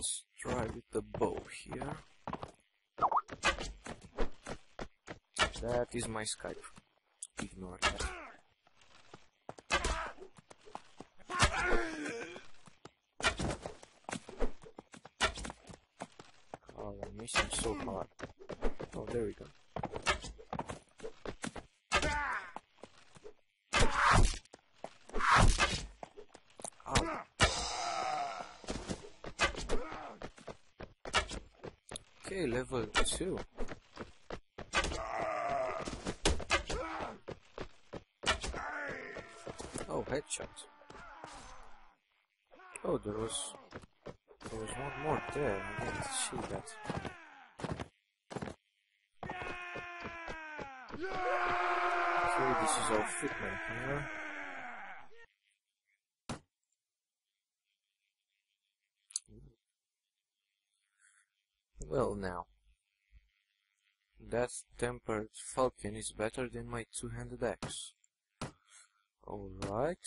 let's try with the bow here. That is my Skype. Ignore that. Oh, I'm missing so hard. Oh, there we go. Okay, level 2. Oh, headshot. Oh, there was... There was one more there. I didn't see that. Okay, this is our fitment here. Well now. That tempered falchion is better than my two-handed axe. Alright.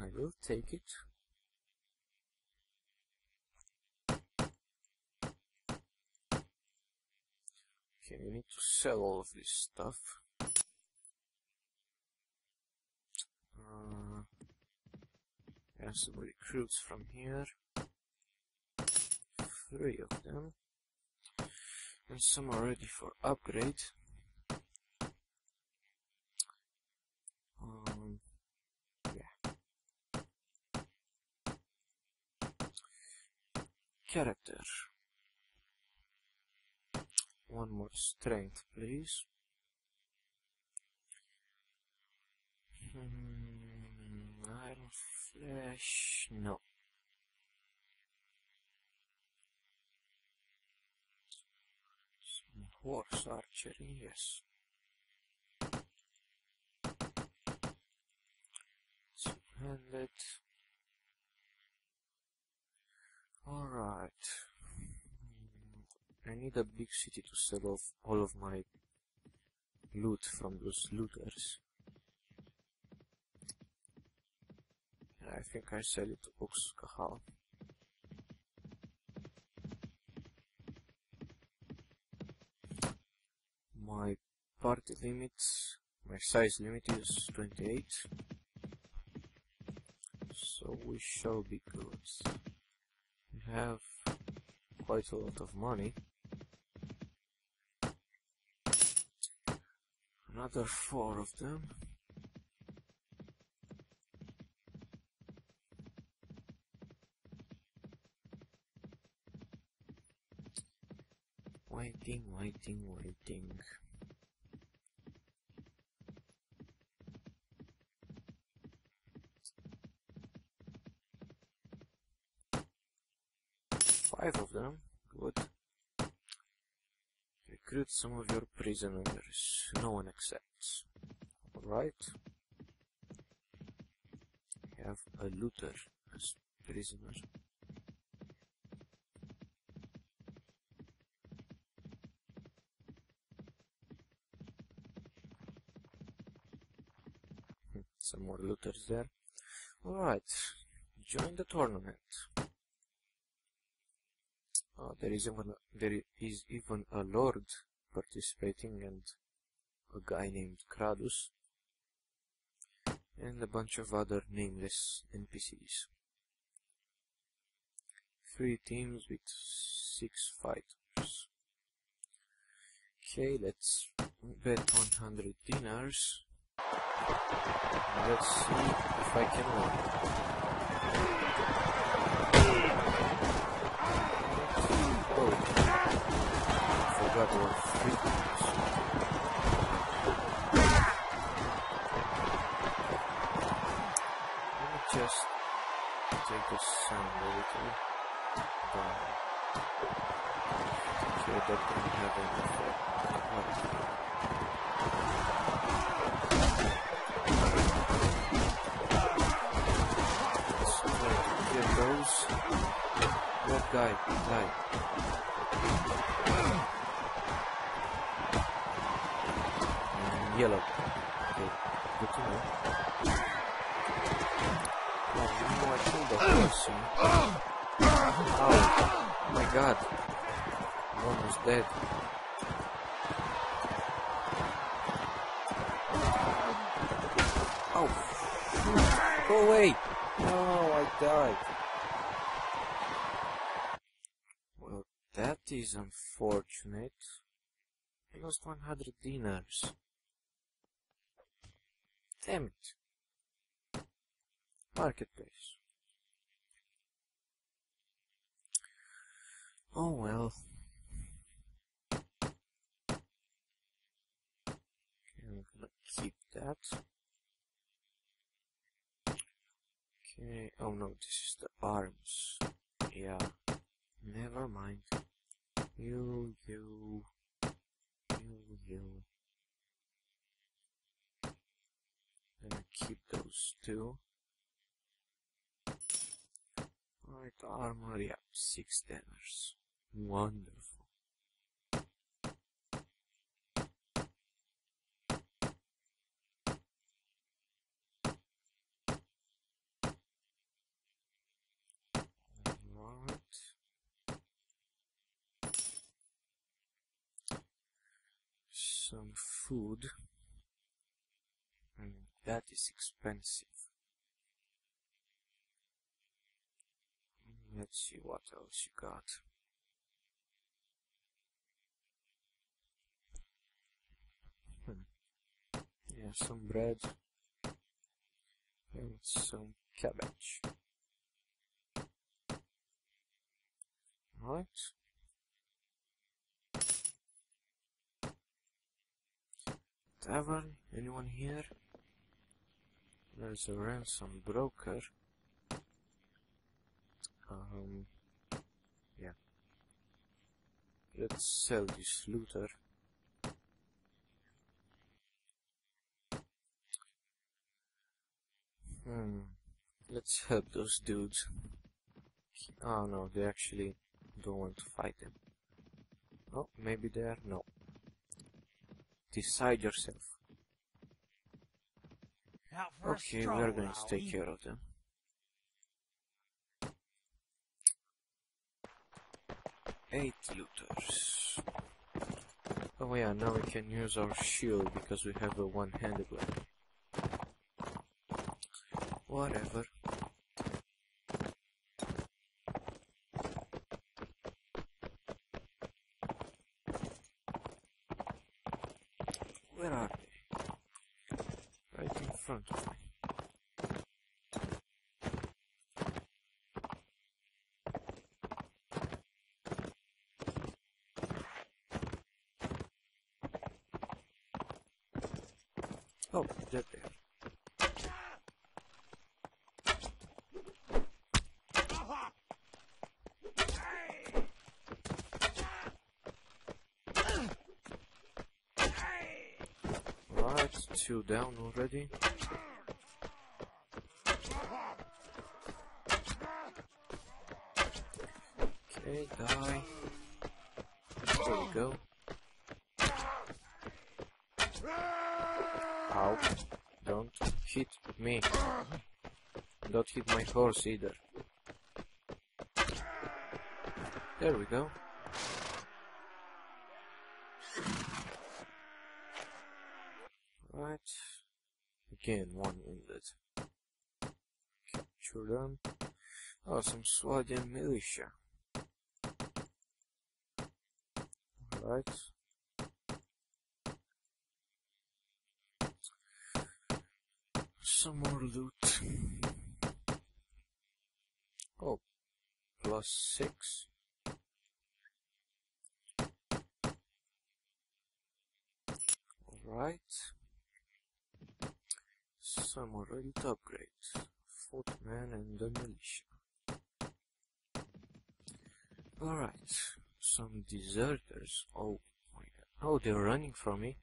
I will take it. Okay, we need to sell all of this stuff. Uh, have some recruits from here. Three of them. And some are ready for upgrade. Um, yeah. Character. One more strength, please. Hmm, iron flesh, no. Some horse archery, yes. Two-handed. Alright. I need a big city to sell off all of my loot from those looters. I think I sell it to Ox My party limit, my size limit is 28. So we shall be good. We have quite a lot of money. Another four of them. Waiting, waiting, waiting. Five of them, good. Recruit some of your prisoners. No one accepts. Alright. Have a looter as prisoner. Some more looters there. Alright. Join the tournament. Uh, there is even there is even a lord participating and a guy named Kradus and a bunch of other nameless NPCs. Three teams with six fighters. Okay, let's bet 100 dinars. Let's see if I can win. Oh, forgot our those. That guy, guy. Mm, yellow. Okay, good to know. That person. Oh my god. One was dead. Oh, go away! No, I died. Well, that is unfortunate. I lost 100 dinars. Damn it. Marketplace. Oh well. I'm gonna keep that. Okay, oh no, this is the arms. Yeah, never mind. You, you, you, you. Gonna keep those two. Alright, armor, yeah, six damage. Wonderful. Alright. Some food. That is expensive. Let's see what else you got. Hmm. Yeah, some bread and some cabbage. Right. Tavern, anyone here? There's a ransom broker. Um, yeah. Let's sell this looter. Hmm. Let's help those dudes. Oh no, they actually don't want to fight them. Oh, maybe they are? No. Decide yourself. Out for a Okay, we're going to take care of them. Eight looters. Oh yeah, now we can use our shield because we have a one-handed weapon. Whatever. Where are they? Right in front of me. Oh, they're there. Right, two down already. Okay, die. There we go. Don't hit me. Don't hit my horse either. There we go. Right. Again, one wounded. Capture them. Oh, some Swadian militia. Alright. Some more loot. Oh, plus six. Alright. Some more ready to upgrade. Footman and the militia. Alright. Some deserters. Oh my god. Oh, they're running from me.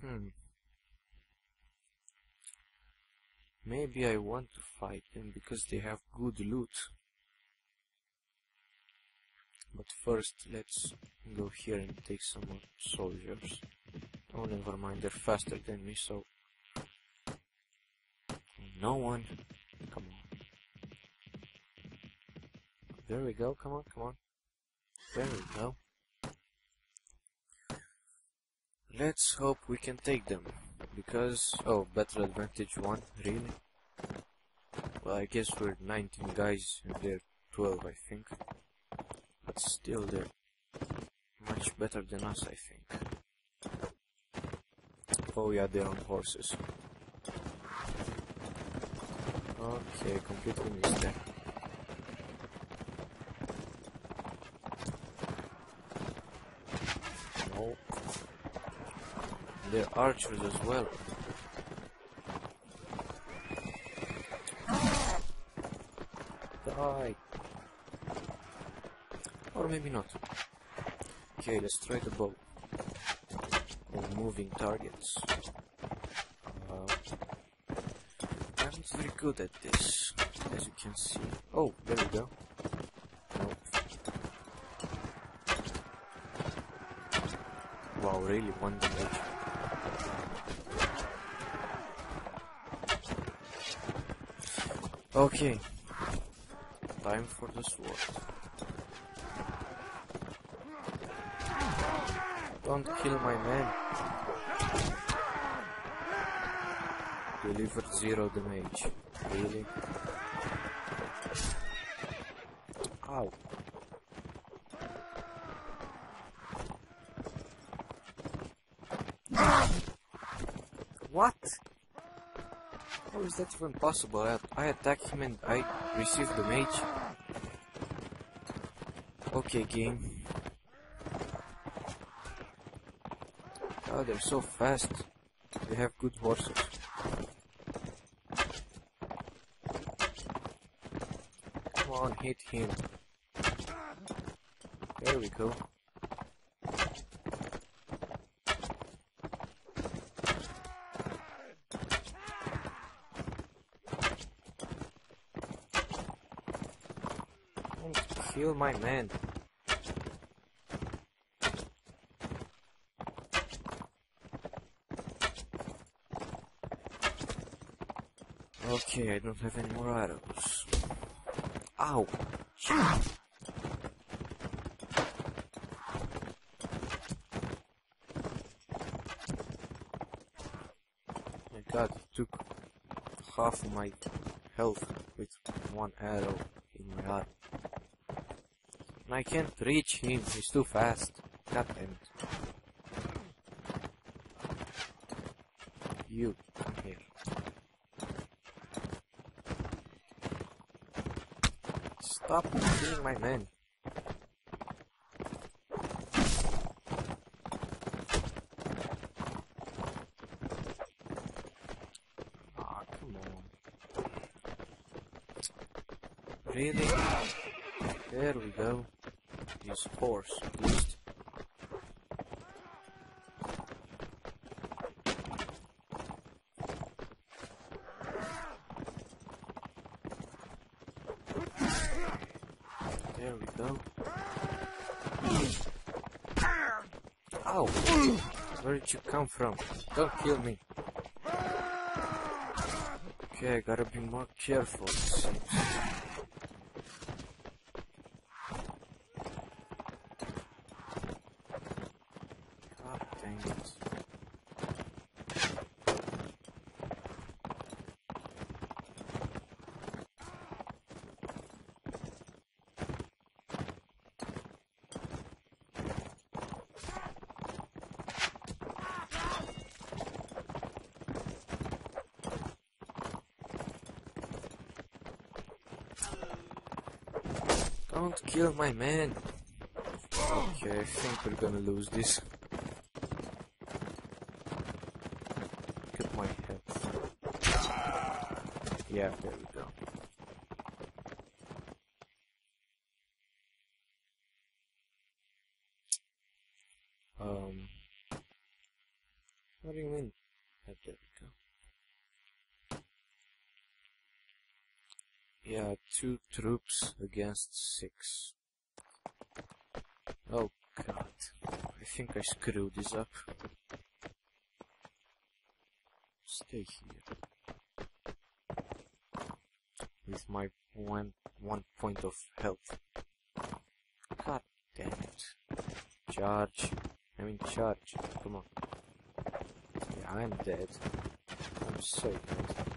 Hmm. Maybe I want to fight them because they have good loot. But first, let's go here and take some more soldiers. Oh, never mind, they're faster than me, so... No one... Come on. There we go. Come on, come on. There we go. Let's hope we can take them. Because... Oh, battle advantage 1? Really? Well, I guess we're 19 guys and they're 12, I think. But still, they're much better than us, I think. Oh yeah, they're on horses. Okay, completely missed. No. They're archers as well. Die. Or maybe not. Okay, let's try the bow. Of moving targets. Uh, I'm not very good at this, as you can see. Oh, there we go. Wow, really, one damage. Okay. Time for the sword. Don't kill my man. Delivered zero damage. Really? Ow. What? How is that even possible? I, I attack him and I receive the mage. Okay, game. Oh, they're so fast. They have good horses. Come on, hit him. There we go. Don't kill my man. Okay, I don't have any more arrows. Ow! My god, he took half my health with one arrow in my arm. And I can't reach him, he's too fast. God damn it. You, come here. Stop killing my man. Ah. Really? At least. There we go. Ow! Where did you come from? Don't kill me. Okay, I gotta be more careful. it seems. God dang it. Don't kill my man. Okay, I think we're gonna lose this. Look at my head. Yeah, there we go. Um, what do you mean? Ah, There we go. Yeah, two troops against six. Oh god. I think I screwed this up. Stay here. With my one one point of health. God damn it. Charge. I mean charge. Come on. Yeah, I'm dead. I'm so dead.